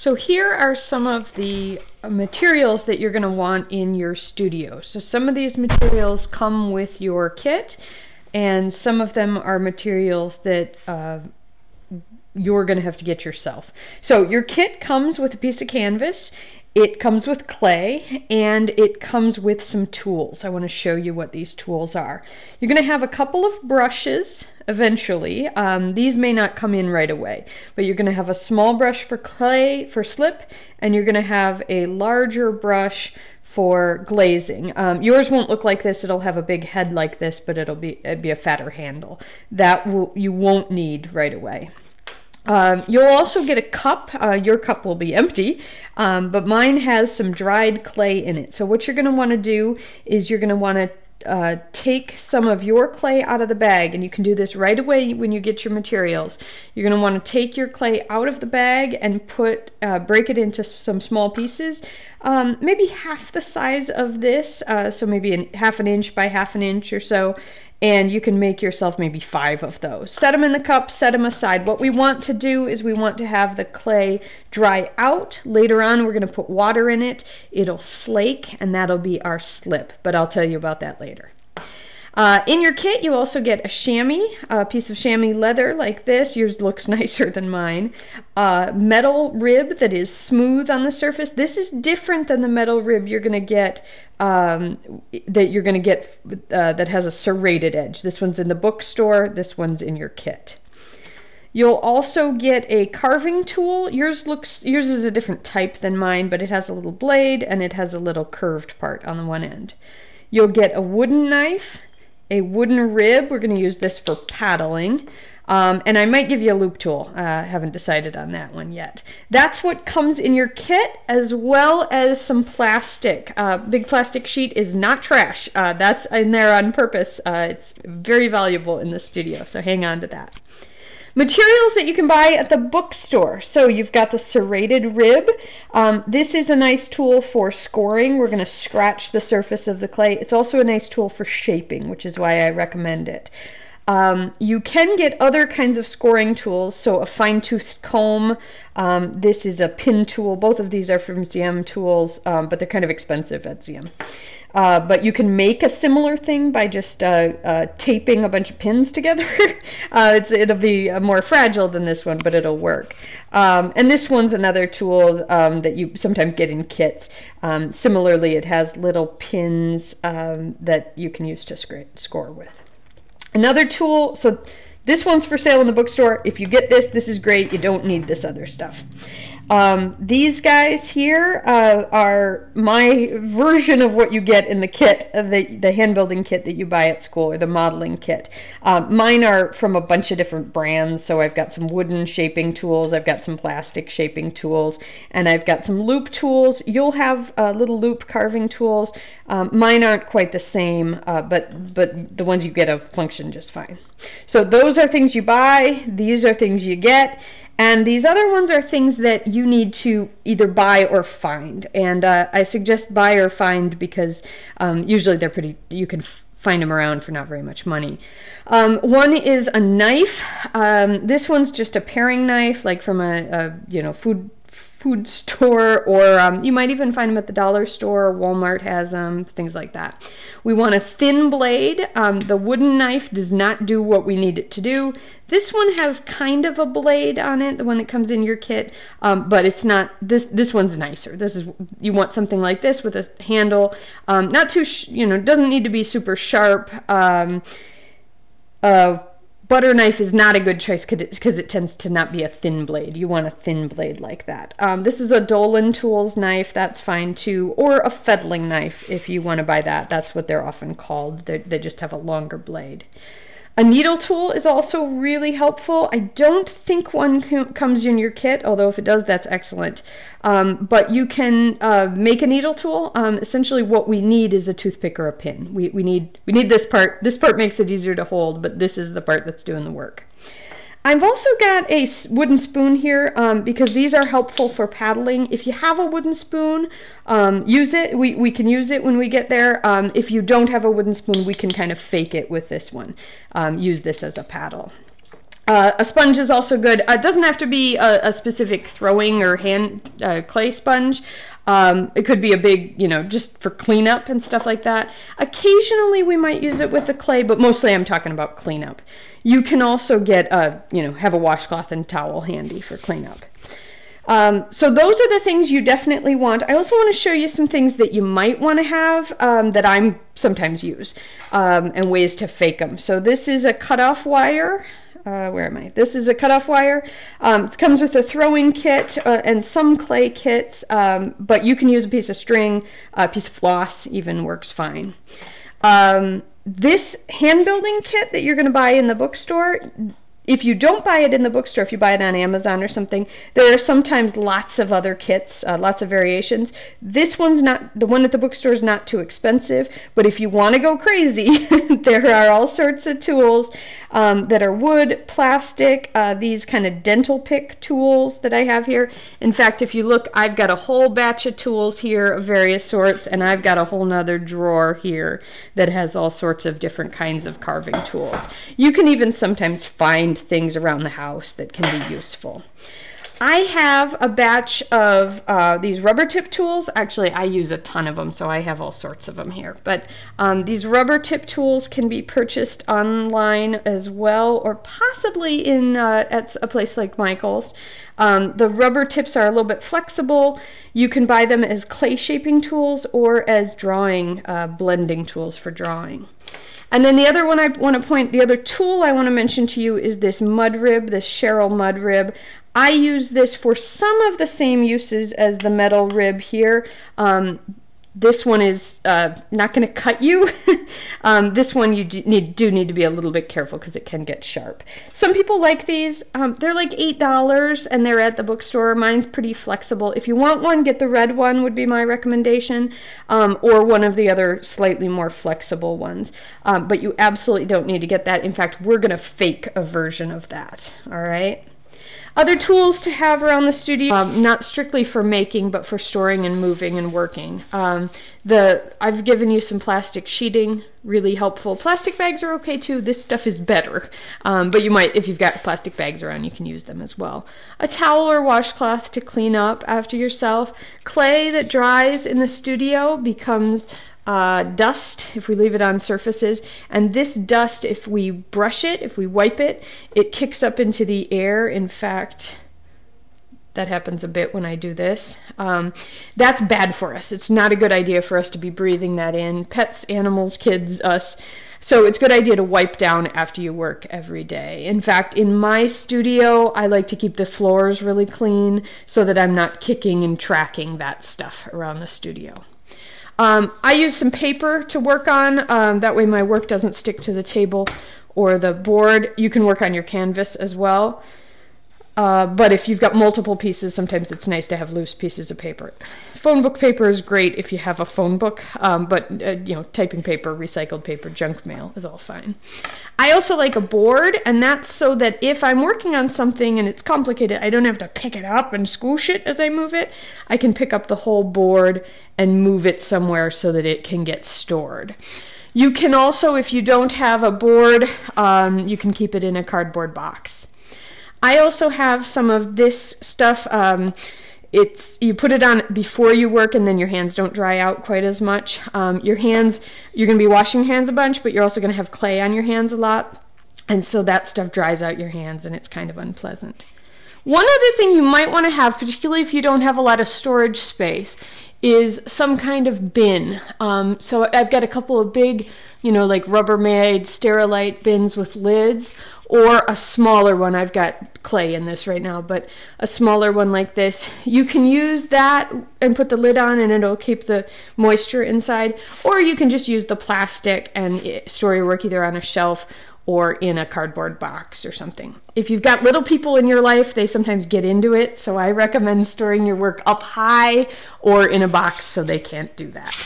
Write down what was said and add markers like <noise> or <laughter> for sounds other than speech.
So here are some of the materials that you're going to want in your studio. So some of these materials come with your kit and some of them are materials that uh, you're going to have to get yourself. So your kit comes with a piece of canvas it comes with clay and it comes with some tools. I want to show you what these tools are. You're going to have a couple of brushes eventually. Um, these may not come in right away, but you're going to have a small brush for clay, for slip, and you're going to have a larger brush for glazing. Um, yours won't look like this. It'll have a big head like this, but it'll be it'd be a fatter handle. That will, you won't need right away. Um, you'll also get a cup. Uh, your cup will be empty, um, but mine has some dried clay in it. So what you're going to want to do is you're going to want to uh, take some of your clay out of the bag, and you can do this right away when you get your materials. You're going to want to take your clay out of the bag and put uh, break it into some small pieces, um, maybe half the size of this, uh, so maybe an, half an inch by half an inch or so, and you can make yourself maybe five of those. Set them in the cup, set them aside. What we want to do is we want to have the clay dry out. Later on, we're going to put water in it. It'll slake, and that'll be our slip, but I'll tell you about that later. Uh, in your kit, you also get a chamois, a piece of chamois leather like this. Yours looks <laughs> nicer than mine. Uh, metal rib that is smooth on the surface. This is different than the metal rib you're going to get um, that you're going to get uh, that has a serrated edge. This one's in the bookstore. This one's in your kit. You'll also get a carving tool. Yours looks yours is a different type than mine, but it has a little blade and it has a little curved part on the one end. You'll get a wooden knife a wooden rib. We're going to use this for paddling. Um, and I might give you a loop tool. I uh, haven't decided on that one yet. That's what comes in your kit, as well as some plastic. Uh, big plastic sheet is not trash. Uh, that's in there on purpose. Uh, it's very valuable in the studio, so hang on to that. Materials that you can buy at the bookstore. So you've got the serrated rib. Um, this is a nice tool for scoring. We're going to scratch the surface of the clay. It's also a nice tool for shaping, which is why I recommend it. Um, you can get other kinds of scoring tools, so a fine-toothed comb. Um, this is a pin tool. Both of these are from Xiem tools, um, but they're kind of expensive at Xiem. Uh, but you can make a similar thing by just uh, uh, taping a bunch of pins together. <laughs> Uh, it'll be uh, more fragile than this one, but it'll work. Um, and this one's another tool um, that you sometimes get in kits. Um, similarly, it has little pins um, that you can use to score with. Another tool, so this one's for sale in the bookstore. If you get this, this is great. You don't need this other stuff. Um, these guys here uh, are my version of what you get in the kit, uh, the, the hand building kit that you buy at school, or the modeling kit. Uh, mine are from a bunch of different brands, so I've got some wooden shaping tools, I've got some plastic shaping tools, and I've got some loop tools. You'll have uh, little loop carving tools. Um, mine aren't quite the same, uh, but, but the ones you get have function just fine. So those are things you buy, these are things you get. And these other ones are things that you need to either buy or find. And uh, I suggest buy or find because um, usually they're pretty, you can find them around for not very much money. Um, one is a knife. Um, this one's just a paring knife, like from a, a you know food food store, or um, you might even find them at the dollar store. Walmart has them, things like that. We want a thin blade. Um, the wooden knife does not do what we need it to do. This one has kind of a blade on it, the one that comes in your kit, um, but it's not. This this one's nicer. This is you want something like this with a handle, um, not too you know doesn't need to be super sharp. Um, uh, butter knife is not a good choice because it, it, tends to not be a thin blade. You want a thin blade like that. Um, this is a Dolan Tools knife. That's fine too. Or a fettling knife if you want to buy that. That's what they're often called. They're, they just have a longer blade. A needle tool is also really helpful. I don't think one comes in your kit, although if it does, that's excellent. Um, but you can uh, make a needle tool. Um, essentially, what we need is a toothpick or a pin. We, we, need, we need this part. This part makes it easier to hold, but this is the part that's doing the work. I've also got a wooden spoon here um, because these are helpful for paddling. If you have a wooden spoon, um, use it. We, we can use it when we get there. Um, if you don't have a wooden spoon, we can kind of fake it with this one. Um, use this as a paddle. Uh, a sponge is also good. Uh, it doesn't have to be a, a specific throwing or hand uh, clay sponge. Um, it could be a big, you know, just for cleanup and stuff like that. Occasionally we might use it with the clay, but mostly I'm talking about cleanup. You can also get a, you know, have a washcloth and towel handy for cleanup. Um, so those are the things you definitely want. I also want to show you some things that you might want to have um, that I'm sometimes use um, and ways to fake them. So this is a cutoff wire. Uh, where am I? This is a cutoff wire. Um, it comes with a throwing kit uh, and some clay kits, um, but you can use a piece of string, a piece of floss even works fine. Um, this hand building kit that you're going to buy in the bookstore, if you don't buy it in the bookstore, if you buy it on Amazon or something, there are sometimes lots of other kits, uh, lots of variations. This one's not, the one at the bookstore is not too expensive, but if you want to go crazy, <laughs> there are all sorts of tools um, that are wood, plastic, uh, these kind of dental pick tools that I have here. In fact, if you look, I've got a whole batch of tools here of various sorts, and I've got a whole nother drawer here that has all sorts of different kinds of carving tools. You can even sometimes find things around the house that can be useful. I have a batch of uh, these rubber tip tools. Actually, I use a ton of them, so I have all sorts of them here. But um, these rubber tip tools can be purchased online as well, or possibly in uh, at a place like Michael's. Um, the rubber tips are a little bit flexible. You can buy them as clay shaping tools or as drawing, uh, blending tools for drawing. And then the other one I want to point, the other tool I want to mention to you is this mud rib, this Sherrill mud rib. I use this for some of the same uses as the metal rib here. Um, this one is uh, not going to cut you. <laughs> um, this one you do need, do need to be a little bit careful because it can get sharp. Some people like these. Um, they're like $8 and they're at the bookstore. Mine's pretty flexible. If you want one, get the red one would be my recommendation um, or one of the other slightly more flexible ones. Um, but you absolutely don't need to get that. In fact, we're going to fake a version of that. All right. Other tools to have around the studio, um, not strictly for making, but for storing and moving and working. Um, the I've given you some plastic sheeting, really helpful. Plastic bags are okay too. This stuff is better, um, but you might, if you've got plastic bags around, you can use them as well. A towel or washcloth to clean up after yourself. Clay that dries in the studio becomes uh, dust if we leave it on surfaces. And this dust, if we brush it, if we wipe it, it kicks up into the air. In fact, that happens a bit when I do this. Um, that's bad for us. It's not a good idea for us to be breathing that in. Pets, animals, kids, us. So it's a good idea to wipe down after you work every day. In fact, in my studio, I like to keep the floors really clean so that I'm not kicking and tracking that stuff around the studio. Um, I use some paper to work on. Um, that way my work doesn't stick to the table or the board. You can work on your canvas as well. Uh, but if you've got multiple pieces, sometimes it's nice to have loose pieces of paper. Phone book paper is great if you have a phone book, um, but uh, you know, typing paper, recycled paper, junk mail is all fine. I also like a board, and that's so that if I'm working on something and it's complicated, I don't have to pick it up and squish it as I move it. I can pick up the whole board and move it somewhere so that it can get stored. You can also, if you don't have a board, um, you can keep it in a cardboard box. I also have some of this stuff. Um, it's you put it on before you work, and then your hands don't dry out quite as much. Um, your hands, you're going to be washing your hands a bunch, but you're also going to have clay on your hands a lot, and so that stuff dries out your hands, and it's kind of unpleasant. One other thing you might want to have, particularly if you don't have a lot of storage space, is some kind of bin. Um, so I've got a couple of big, you know, like Rubbermaid Sterilite bins with lids, or a smaller one. I've got clay in this right now, but a smaller one like this. You can use that and put the lid on and it'll keep the moisture inside, or you can just use the plastic and store your work either on a shelf or in a cardboard box or something. If you've got little people in your life, they sometimes get into it, so I recommend storing your work up high or in a box so they can't do that.